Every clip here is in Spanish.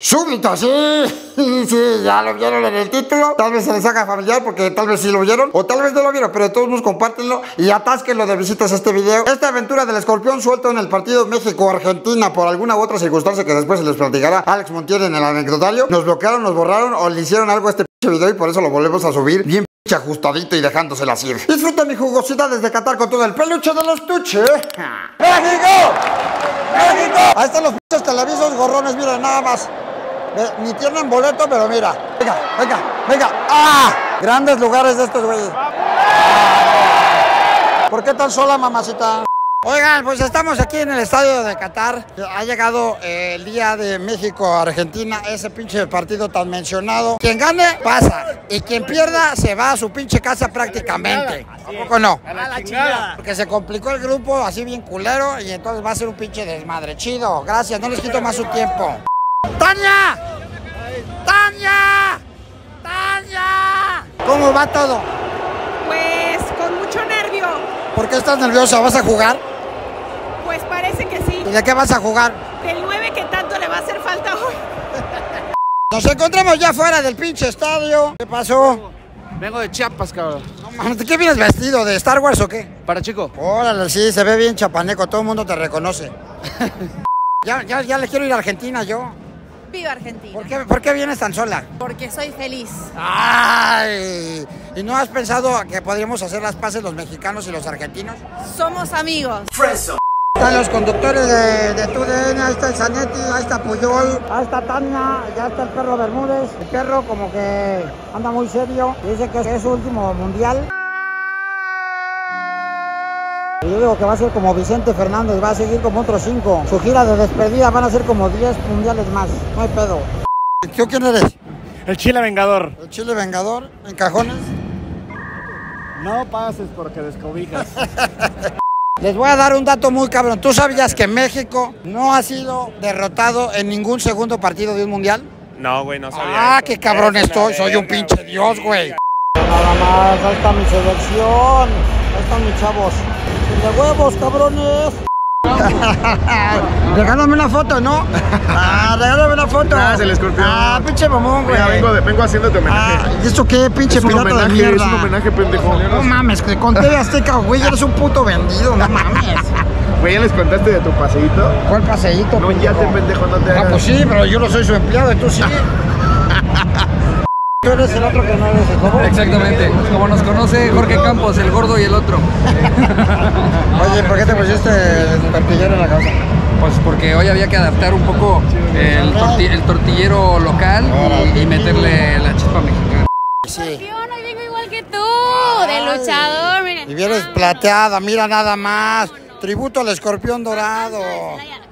Súbito, sí, sí, ya lo vieron en el título. Tal vez se les haga familiar porque tal vez sí lo vieron o tal vez no lo vieron, pero de todos modos compártenlo y atásquenlo de visitas a este video. Esta aventura del escorpión suelto en el partido México-Argentina por alguna u otra circunstancia que después se les platicará Alex Montiel en el anecdotario. Nos bloquearon, nos borraron o le hicieron algo a este video y por eso lo volvemos a subir bien ajustadito y dejándoselas ir. Disfruta mi jugosidad desde Qatar con todo el peluche de los tuche. ¡México! ¡México! Ahí están los pinches televisos gorrones, miren nada más. Ve, Ni tienen boleto, pero mira. Venga, venga, venga. ¡Ah! Grandes lugares de estos güeyes. ¿Por qué tan sola, mamacita? Oigan, pues estamos aquí en el estadio de Qatar. Ha llegado eh, el día de México-Argentina, ese pinche partido tan mencionado. Quien gane, pasa. Y quien pierda, se va a su pinche casa prácticamente. ¿A poco no? A la chingada. Porque se complicó el grupo así bien culero y entonces va a ser un pinche desmadre. Chido, gracias, no les quito más su tiempo. ¡Tania! ¡Tania! ¡Tania! ¿Cómo va todo? Pues con mucho nervio. ¿Por qué estás nerviosa? ¿Vas a jugar? Pues parece que sí. ¿Y de qué vas a jugar? Del 9 que tanto le va a hacer falta hoy. Nos encontramos ya fuera del pinche estadio. ¿Qué pasó? Vengo de Chiapas, cabrón. No mames, ¿de qué vienes vestido? ¿De Star Wars o qué? Para chico. Órale, sí, se ve bien chapaneco, todo el mundo te reconoce. ya, ya, ya le quiero ir a Argentina yo. Viva Argentina. ¿Por qué, ¿Por qué vienes tan sola? Porque soy feliz. ¡Ay! ¿Y no has pensado que podríamos hacer las paces los mexicanos y los argentinos? Somos amigos. Están los conductores de, de TUDN, ahí está el Zanetti, ahí está Puyol, ahí está Tania, ya está el perro Bermúdez. El perro como que anda muy serio, dice que es su último mundial. Yo digo que va a ser como Vicente Fernández, va a seguir como otros cinco. Su gira de despedida van a ser como 10 mundiales más, no hay pedo. ¿Tú quién eres? El chile vengador. ¿El Chile Vengador? ¿En cajones? No pases porque descobijas. Les voy a dar un dato muy cabrón. ¿Tú sabías que México no ha sido derrotado en ningún segundo partido de un mundial? No, güey, no sabía. Ah, eso. qué cabrón Es estoy. Soy un pinche dios, güey. Nada más, ahí está mi selección. Ahí están mis chavos. De huevos, cabrones. Regálame una foto, ¿no? Ah, regálame una foto. Ah, es el escorpión. Ah, pinche mamón, güey. Mira, vengo, de, vengo haciéndote homenaje. Ah, ¿y eso qué, pinche es un pirata de homenaje, mierda? es un homenaje, pendejo. No mames, que con TV Azteca, güey, eres un puto vendido, no mames. Güey, ¿ya les contaste de tu paseíto? ¿Cuál paseíto? No, ya te pendejo, no te Ah, hagas. pues sí, pero yo no soy su empleado y tú sí. Tú eres el otro que no eres el gordo. Exactamente. Como nos conoce Jorge Campos, el gordo y el otro. Oye, ¿por qué te pusiste el tortillero en la cabeza? Pues porque hoy había que adaptar un poco el, torti- el tortillero local y, y meterle la chispa mexicana. Sí. Hoy vengo igual que tú, de luchador, miren. Y vienes plateada, mira nada más. Tributo al escorpión dorado.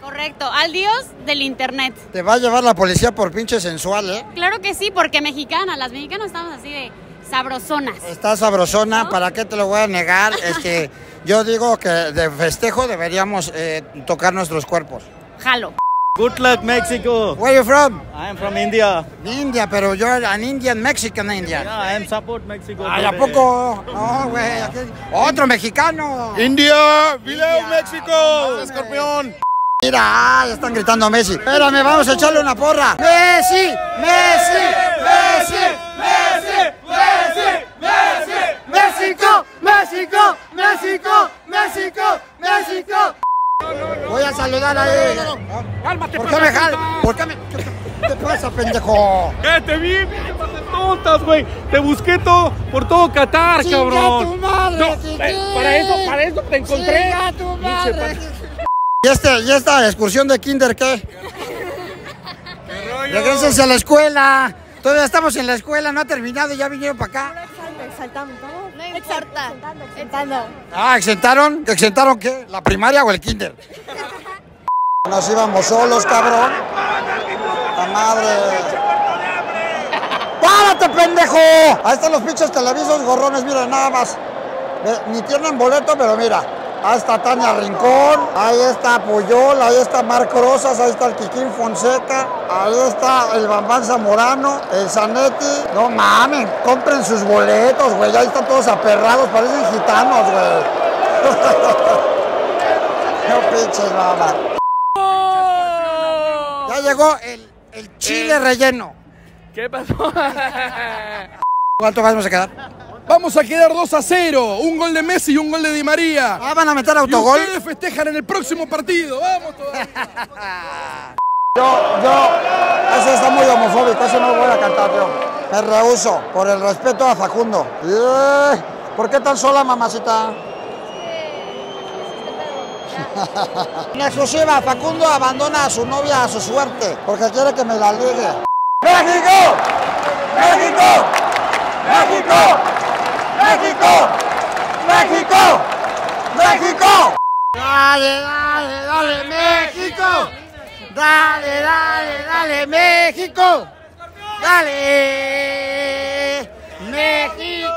Correcto, al dios del internet. Te va a llevar la policía por pinche sensual, ¿eh? Claro que sí, porque mexicana, las mexicanas estamos así de sabrosonas. Está sabrosona, ¿para qué te lo voy a negar? Este, yo digo que de festejo deberíamos eh, tocar nuestros cuerpos. Jalo. Good luck, Mexico. Where you from? I am from India. India, pero yo an Indian, Mexican Indian. Yeah, I am support Mexico. Ay, ¿a poco? No, güey. Otro mexicano. ¡India! ¡Viva. México! ¡Escorpión! Mira, ah, ya están gritando Messi. Espérame, vamos a echarle una porra. ¡Messi! ¡Messi! ¡Messi! ¡Messi! ¡Messi! ¡Messi! ¡México! ¡México! ¡México! ¡México! ¡México! Voy a saludar ahí. Cálmate, ¿Por qué me jalas? ¿Por qué me.? ¿Qué te pasa, pendejo? Cállate bien, pinches de tontas, güey. Te busqué todo, por todo Qatar, Chinga cabrón. tu madre, No, eh, para eso, para eso te encontré. Chinga tu Pinche madre. ¿Y, este, ¿Y esta excursión de kinder qué? Regrésense a la escuela. Todavía estamos en la escuela, no ha terminado y ya vinieron para acá. No importa. Exaltando. Ah, ¿exentaron? ¿Exentaron qué? ¿La primaria o el kinder? Nos íbamos solos, cabrón. La madre. ¡Párate, pendejo! Ahí están los pinches televisos gorrones, mira, nada más. Ni tienen boleto, pero mira. Ahí está Tania Rincón, ahí está Puyol, ahí está Marco Rosas, ahí está el Kikín Fonseca, ahí está el Bambán Zamorano, el Zanetti. No mames, compren sus boletos, güey. Ahí están todos aperrados, parecen gitanos, güey. no pinches, mamá. Ya llegó el, El chile relleno. ¿Qué pasó? ¿Cuánto vamos a quedar? Vamos a quedar 2 a 0. Un gol de Messi y un gol de Di María. Ah, van a meter Y autogol. ustedes festejan en el próximo partido. Vamos todavía. Yo, yo, ese está muy homofóbico, ese no lo voy a cantar yo. Me rehuso, por el respeto a Facundo. Eh, ¿Por qué tan sola, mamacita? En exclusiva, Facundo abandona a su novia a su suerte, porque quiere que me la ligue. ¡México! ¡México! ¡México! ¡México! ¡México! ¡México! ¡Dale, dale, dale, México! ¡Dale, dale, dale, México! ¡Dale! ¡México!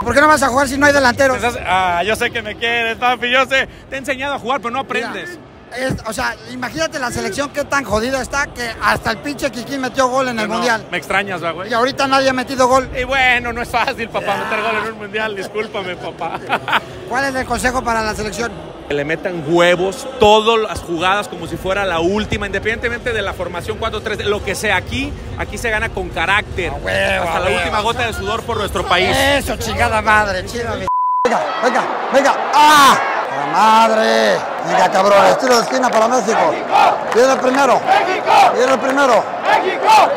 ¿Por qué no vas a jugar si no hay delanteros? Ah, yo sé que me quieres, papi, yo sé. Te he enseñado a jugar, pero no aprendes. Es- o sea, imagínate la selección qué tan jodida está que hasta el pinche Kikín metió gol en el No, mundial. Me extrañas, ¿va, güey. Y ahorita nadie ha metido gol. Y bueno, no es fácil, papá, meter gol en un mundial. Discúlpame, papá. ¿Cuál es el consejo para la selección? Que le metan huevos, todas las jugadas como si fuera la última, independientemente de la formación 4-3, de lo que sea aquí, aquí se gana con carácter. huevo, hasta a la huevo. última gota de sudor por nuestro país. Eso, chingada madre, chida mi. Venga, venga, venga. ¡Ah! ¡La madre! Venga, cabrón, estilo de esquina para México. Viene el primero. Viene el primero.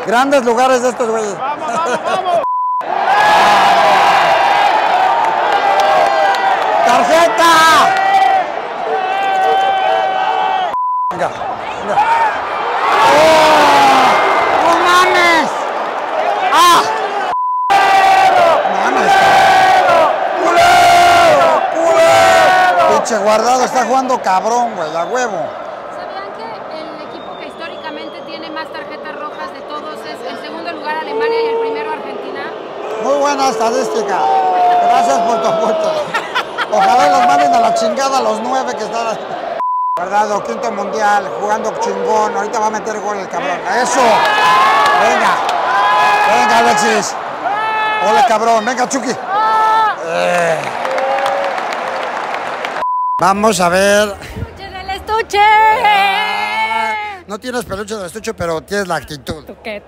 Grandes lugares de estos güeyes. ¡Tarjeta! Venga, venga. ¡Oh! ¡No mames! ¡Ah! ¡Mames! ¡Culero! ¡Culero! Pinche guardado está jugando cabrón, güey, a huevo. ¿Sabían que el equipo que históricamente tiene más tarjetas rojas de todos es el segundo lugar Alemania y el primero Argentina? Muy buena estadística. Gracias por tu aporte. Ojalá los manden a la chingada los nueve que están. Guardado, quinto mundial, jugando chingón. Ahorita va a meter gol el cabrón. ¡Eso! Venga. Venga, Alexis. Ole, cabrón. Venga, Chucky. Eh. Vamos a ver. ¡Peluche del estuche! No tienes peluche del estuche, pero tienes la actitud. ¿Qué?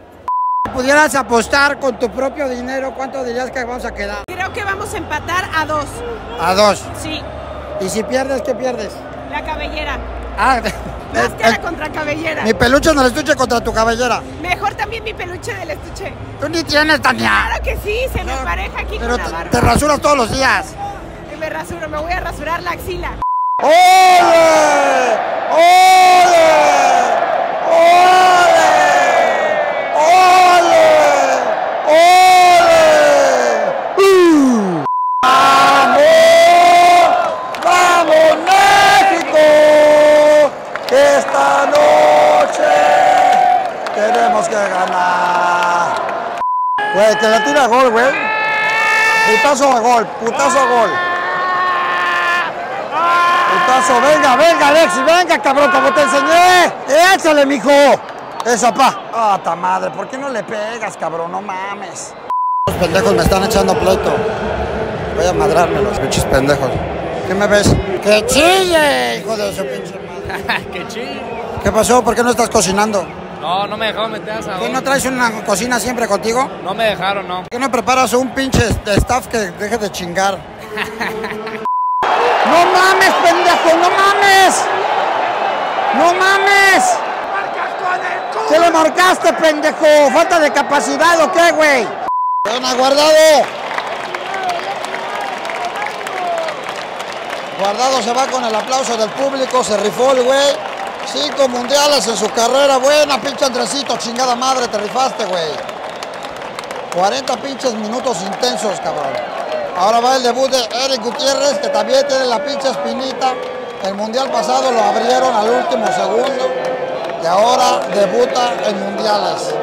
pudieras apostar con tu propio dinero, ¿cuánto dirías que vamos a quedar? Creo que vamos a empatar a dos. A dos. Sí, ¿Y si pierdes, qué pierdes? la cabellera. Ah, Máscara el- contra cabellera. mi peluche en el estuche contra tu cabellera. Mejor también mi peluche del estuche. Tú ni tienes, Tania. Claro que sí, se me Claro, pareja aquí Pero con la te, barba. te rasuras todos los días. Me rasuro, me voy a rasurar la axila. ¡Ole! ¡Ole! ¡Ole! ¡Ole! ¡Ole! ¡Uh! ¡Vamos! ¡Vamos, México! Esta noche tenemos que ganar. Güey, que le tira gol, güey. Putazo a gol, putazo a gol. Putazo, venga, venga, Alexis, venga, cabrón, como te enseñé. Échale, mijo. Eso, pa. Ah, ta madre, ¿por qué no le pegas, cabrón? No mames. Los pendejos me están echando pleito. Voy a madrármelos, pinches pendejos. ¿Qué me ves? ¡Que chille, hijo de su pinche madre! ¡Qué chido! ¿Qué pasó? ¿Por qué no estás cocinando? No, no me dejaron meter asador. ¿Qué no traes una cocina siempre contigo? No me dejaron, no. ¿Por qué no preparas un pinche staff que deje de chingar? ¡No mames, pendejo! ¡No mames! ¡No mames! ¿Qué le marcaste, pendejo? ¿Falta de capacidad o qué, güey? ¡Ven guardado! Guardado se va con el aplauso del público, se rifó el güey. Cinco mundiales en su carrera, buena pinche Andresito, chingada madre, te rifaste, güey. 40 pinches minutos intensos, cabrón. Ahora va el debut de Eric Gutiérrez, que también tiene la pinche espinita. El mundial pasado lo abrieron al último segundo y ahora debuta en mundiales.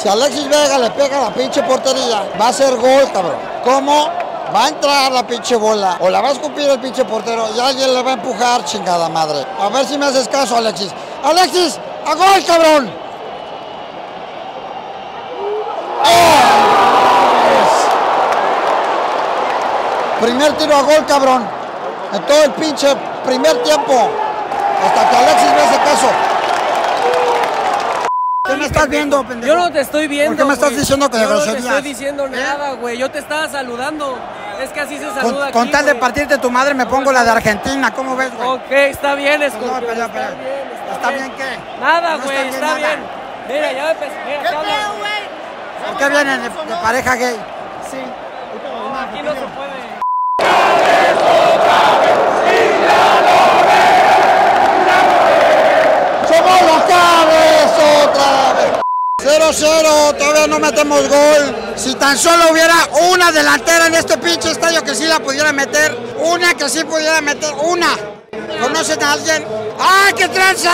Si Alexis Vega le pega la pinche portería, va a ser gol, cabrón. ¿Cómo? Va a entrar la pinche bola o la va a escupir el pinche portero y alguien le va a empujar, chingada madre. A ver si me haces caso, Alexis. Alexis, a gol, cabrón. Primer tiro a gol, cabrón. En todo el pinche primer tiempo. Hasta que Alexis me hace caso. ¿Qué me estás viendo, pendejo? Yo no te estoy viendo. ¿Por qué me estás güey. diciendo que de Yo no te estoy diciendo ¿Eh? nada, güey. Yo te estaba saludando. Es que así se saluda Con, aquí, con tal de güey. partirte tu madre me pongo la de Argentina, ¿cómo ves, güey? Ok, está bien, No, Escorpión. pero, está está, ¿Está bien. qué? Nada, No güey, está bien está nada. bien. Mira, ya me empecé. Mira, te hablo. ¿Por qué vienen de, de pareja gay? No, aquí no se puede. ¡Somos locales otra vez! 0-0, todavía no metemos gol. Si tan solo hubiera una delantera en este pinche estadio que sí la pudiera meter, una que sí pudiera meter, una. ¿Conocen a alguien? ¡Ah, qué tranza!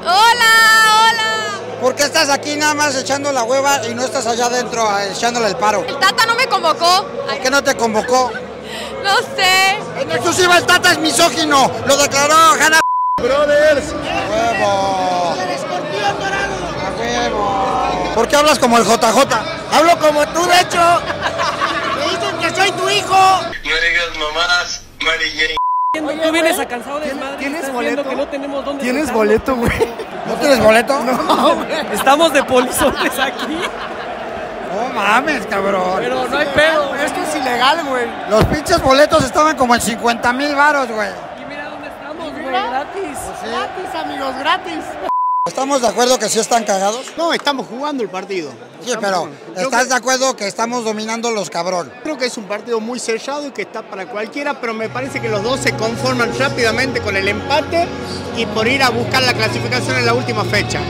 Hola, hola. ¿Por qué estás aquí nada más echando la hueva y no estás allá adentro eh, echándole el paro? El Tata no me convocó. ¿Por qué no te convocó? No sé. En exclusiva el Tata es misógino, lo declaró Hanna. Brothers. ¡Huevo! ¿Por qué hablas como el JJ? Hablo como tú, de hecho. Me dicen que soy tu hijo. No digas mamadas, Mary Jane. Tú vienes a cansado de madre. ¿tienes boleto? que no tenemos dónde ¿Tienes sentarnos. boleto, güey? ¿No tienes boleto? No, güey. Estamos de polizones aquí. No mames, cabrón. Pero no hay pedo. Es que es ilegal, güey. Los pinches boletos estaban como en 50 mil varos, güey. Y mira dónde estamos, güey, gratis. Gratis, amigos, gratis. ¿Estamos de acuerdo que sí están cagados? No, estamos jugando el partido. Sí, pero ¿estás de acuerdo que estamos dominando los cabrón? Creo que es un partido muy sellado y que está para cualquiera, pero me parece que los dos se conforman rápidamente con el empate y por ir a buscar la clasificación en la última fecha.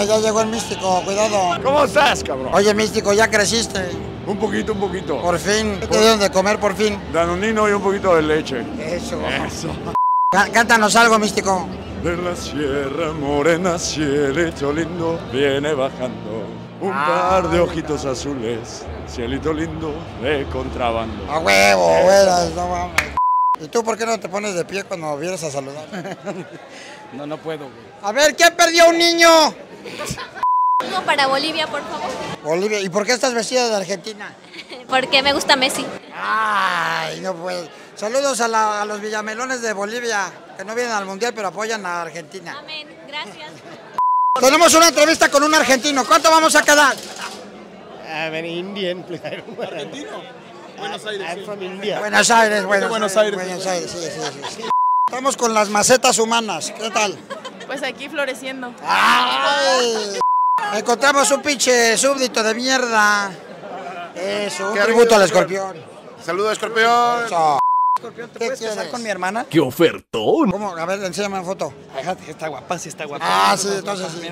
Espérame, ya llegó el místico, cuidado. ¿Cómo estás, cabrón? Oye, místico, ya creciste. Un poquito, un poquito. Por fin. ¿Qué te dieron de comer por fin? Danonino y un poquito de leche. Eso. Eso. Cá- Cántanos algo, místico. De la sierra morena, cielito lindo, viene bajando. Un par de ojitos azules, cielito lindo, de contrabando. A huevo, güeras, no mames. ¿Y tú por qué no te pones de pie cuando vienes a saludar? No, no puedo, güey. A ver, ¿quién perdió un niño? Uno para Bolivia, por favor. Bolivia. ¿Y por qué estás vestida de Argentina? Porque me gusta Messi. Ay, no puedo. Saludos a, la- a los villamelones de Bolivia, que no vienen al mundial, pero apoyan a Argentina. Amén. Gracias. Tenemos una entrevista con un argentino. ¿Cuánto vamos a quedar? I'm Indian, ¿Argentino? Buenos Aires. I'm from India. Buenos Aires, Buenos, Buenos Aires. Aires. Buenos Aires, sí, sí, sí, sí. Estamos con las macetas humanas. ¿Qué tal? Pues aquí floreciendo. ¡Ay! Encontramos un pinche súbdito de mierda. Eso, un Qué tributo al escorpión. Saludos, escorpión. Eso. Escorpión, ¿te ¿Qué puedes casar con mi hermana? ¡Qué ofertón! ¿Cómo? A ver, enséñame una foto. Fíjate está guapa, sí está guapa. Ah, sí, entonces sí.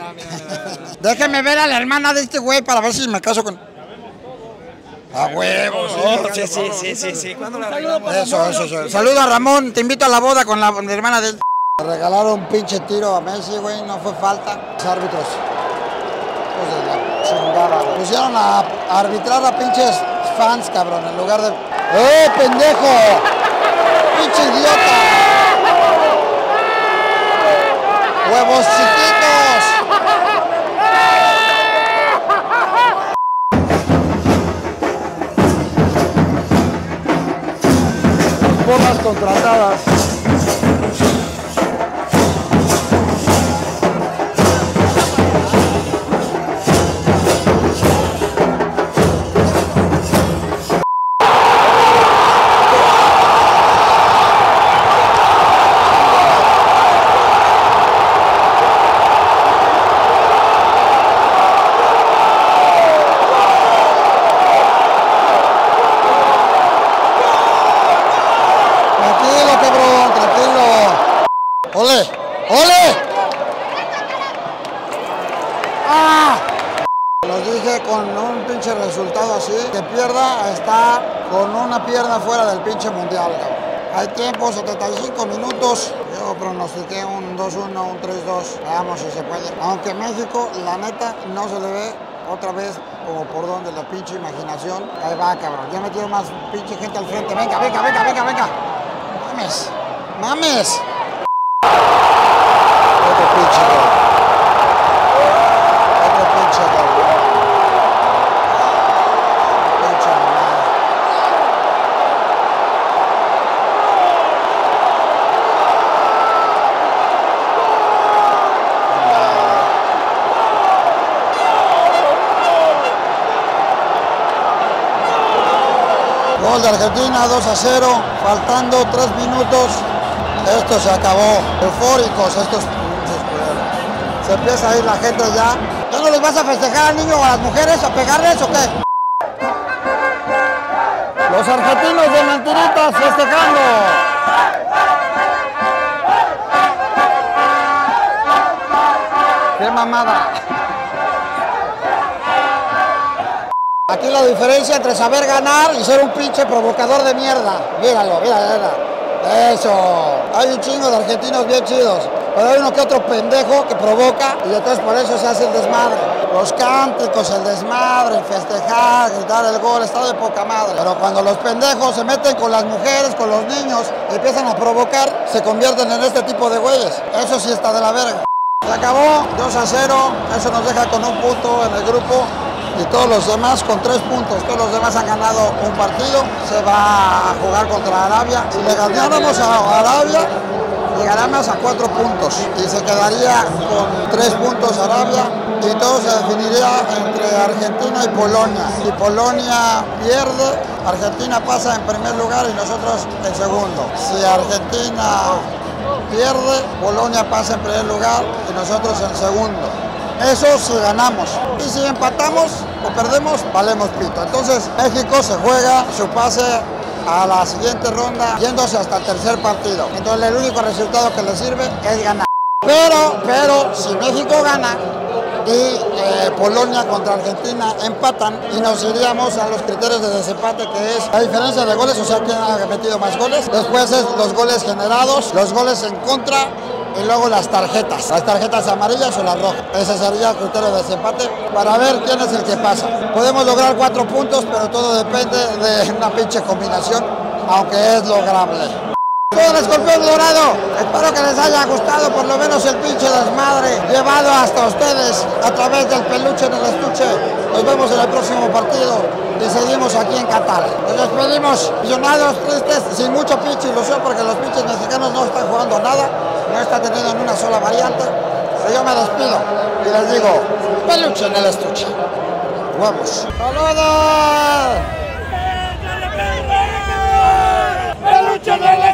Déjeme ver a la hermana de este güey para ver si me caso con. A huevo, sí. Sí, sí, sí, sí, sí. ¿Cuándo la arreglamos? Eso, eso, eso. Saluda a Ramón, te invito a la boda con la hermana de él. Le regalaron un pinche tiro a Messi, güey, no fue falta. Los árbitros. Hijos de la chingada, güey. Pusieron a arbitrar a pinches fans, cabrón, en lugar de. ¡Eh, pendejo! ¡Pinche idiota! ¡Huevos Contratadas. Una pierna fuera del pinche mundial, cabrón. Hay tiempo, 75 minutos. Yo pronostiqué un 2-1, un 3-2. Veamos si se puede. Aunque México, la neta, no se le ve otra vez, como por donde la pinche imaginación. Ahí va, cabrón. Ya metieron más pinche gente al frente. Venga, venga, venga, venga, venga. Mames, mames. Argentina, 2 a 0, faltando 3 minutos. Esto se acabó. Eufóricos estos. Se empieza a ir la gente ya. ¿Ya no les vas a festejar al niño o a las mujeres a pegarles o qué? Los argentinos de mentiritas festejando. ¡Qué mamada! Aquí la diferencia entre saber ganar y ser un pinche provocador de mierda. Míralo, mira. Eso. Hay un chingo de argentinos bien chidos. Pero hay uno que otro pendejo que provoca y entonces por eso se hace el desmadre. Los cánticos, el desmadre, el festejar, gritar el gol, está de poca madre. Pero cuando los pendejos se meten con las mujeres, con los niños, empiezan a provocar, se convierten en este tipo de güeyes. Eso sí está de la verga. Se acabó 2 a 0, eso nos deja con un punto en el grupo y todos los demás con tres puntos. Todos los demás han ganado un partido. Se va a jugar contra Arabia. Si le ganáramos a Arabia, llegaríamos a cuatro puntos y se quedaría con tres puntos Arabia y todo se definiría entre Argentina y Polonia. Si Polonia pierde, Argentina pasa en primer lugar y nosotros en segundo. Si Argentina pierde, Polonia pasa en primer lugar y nosotros en segundo. Eso si ganamos. Y si empatamos o perdemos, valemos pito. Entonces México se juega su pase a la siguiente ronda yéndose hasta el tercer partido. Entonces el único resultado que le sirve es ganar. Pero, pero si México gana y eh, Polonia contra Argentina empatan y nos iríamos a los criterios de desempate que es la diferencia de goles, o sea, quién ha metido más goles. Después es los goles generados, los goles en contra y luego las tarjetas, las tarjetas amarillas o las rojas. Ese sería el criterio de desempate para ver quién es el que pasa. Podemos lograr cuatro puntos, pero todo depende de una pinche combinación, aunque es lograble. El escorpión dorado. Espero que les haya gustado por lo menos el pinche desmadre llevado hasta ustedes a través del peluche en el estuche. Nos vemos en el próximo partido y seguimos aquí en Qatar. Nos despedimos, millonados, tristes, sin mucha pinche ilusión porque los pinches mexicanos no están jugando nada, no está tenido en una sola variante, pero yo me despido y les digo, peluche en el estuche. Vamos. ¡Saludos! ¡Peluche en el